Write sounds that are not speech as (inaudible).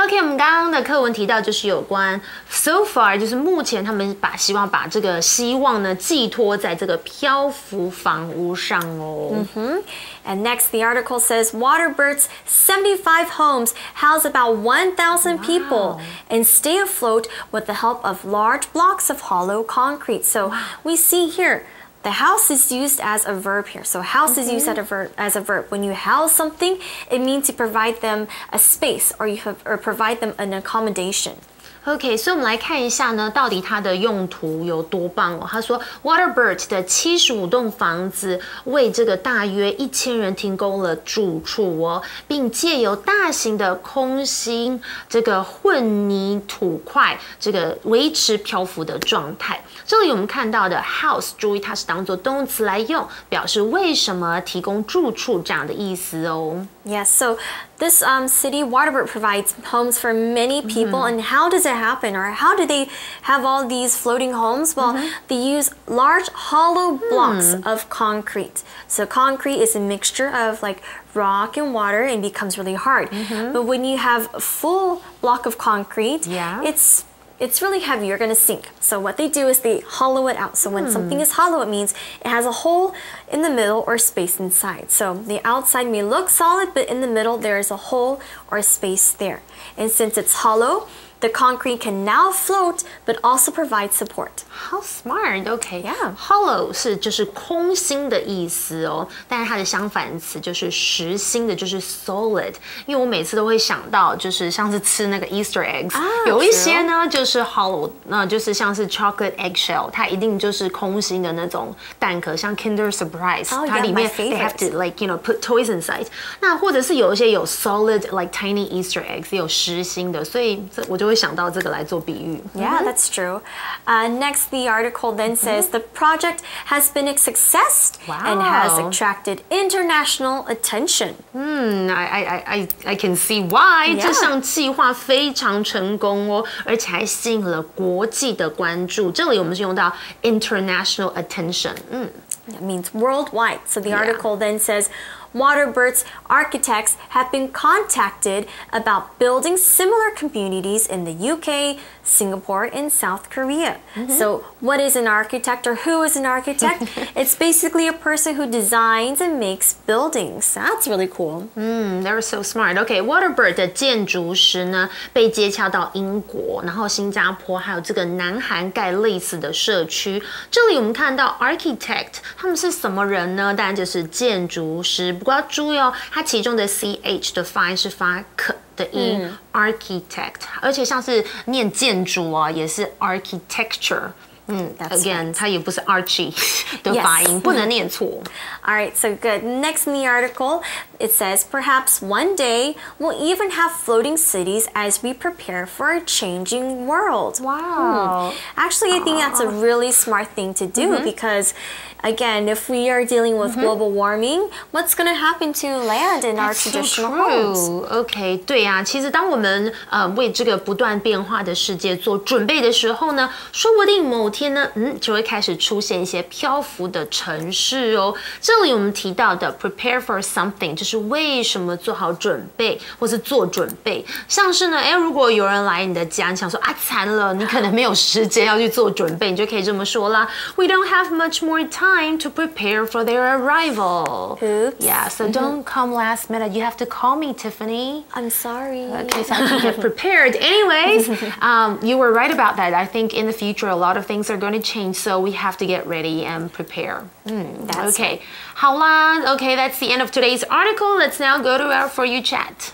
OK，我们刚刚的课文提到就是有关 so far，就是目前他们把希望把这个希望呢寄托在这个漂浮房屋上哦。Mm -hmm. And next, the article says Waterbird's 75 homes house about 1,000 wow. people and stay afloat with the help of large blocks of hollow concrete. So wow. we see here the house is used as a verb here. So house -hmm. is used mm-hmm. as a verb. As a verb, when you house something, it means to provide them a space or you have, or provide them an accommodation. OK，所以我们来看一下呢，到底它的用途有多棒哦。他说，Waterbird 的七十五栋房子为这个大约一千人提供了住处哦，并借由大型的空心这个混凝土块，这个维持漂浮的状态。这里我们看到的 house，注意它是当做动词来用，表示为什么提供住处这样的意思哦。Yes, so this um, city, Waterbird, provides homes for many people. Mm -hmm. And how does it happen? Or how do they have all these floating homes? Well, mm -hmm. they use large hollow blocks mm. of concrete. So concrete is a mixture of like rock and water and becomes really hard. -hmm. But when you have a full block of concrete, yeah. it's it's really heavy, you're gonna sink. So what they do is they hollow it out. So when hmm. something is hollow, it means it has a hole in the middle or space inside. So the outside may look solid, but in the middle there is a hole or space there. And since it's hollow, the concrete can now float, but also provide support. How smart? Okay. Yeah. Hollow 是就是空心的意思哦，但是它的相反词就是实心的，就是 solid。因为我每次都会想到，就是像是吃那个 Easter eggs，、啊、有一些呢就是 hollow，那就是像是 chocolate eggshell，它一定就是空心的那种蛋壳，像 Kinder Surprise，、oh, 它里面 they have to like you know put toys inside。那或者是有一些有 solid like tiny Easter eggs，有实心的，所以这我就 会想到这个来做比喻。Yeah, that's true. Uh, next, the article then says the project has been a success wow. and has attracted international attention. Hmm, I I I I can see why. 这项计划非常成功哦，而且还吸引了国际的关注。这里我们是用到 international attention. It means worldwide. So the article then says. Waterbird's architects have been contacted about building similar communities in the UK, Singapore, and South Korea. Mm -hmm. So, what is an architect or who is an architect? (laughs) it's basically a person who designs and makes buildings. That's really cool. Mm, they're so smart. Okay, Waterbird 的建筑师呢被接洽到英国，然后新加坡还有这个南韩盖类似的社区。这里我们看到 architect 他们是什么人呢？当然就是建筑师。 不过要注意哦，它其中的 c h 的发音是发可的音，architect，而且像是念建筑啊，也是 architecture。Mm, Again, right. 它也不是 Archie 的发音，不能念错。All right, so good. Next in the article, it says perhaps one day we'll even have floating cities as we prepare for a changing world. Wow. Hmm. Actually, I think that's a really smart thing to do mm -hmm. because again, if we are dealing with mm -hmm. global warming, what's going to happen to land in our traditional homes? OK，对呀、啊，其实当我们呃为这个不断变化的世界做准备的时候呢，说不定某天 呢，嗯，就会开始出现一些漂浮的城市哦。这里我们提到的 prepare for something，就是为什么做好准备或是做准备。像是呢，哎，如果有人来你的家，你想说啊，惨了，你可能没有时间要去做准备，你就可以这么说啦：We don't have much more time time to prepare for their arrival. Oops. Yeah, so mm -hmm. don't come last minute. You have to call me, Tiffany. I'm sorry. Okay, so I can get prepared. Anyways, (laughs) um, you were right about that. I think in the future, a lot of things are going to change, so we have to get ready and prepare. Mm, that's okay. Right. 好啦, okay, that's the end of today's article. Let's now go to our For You chat.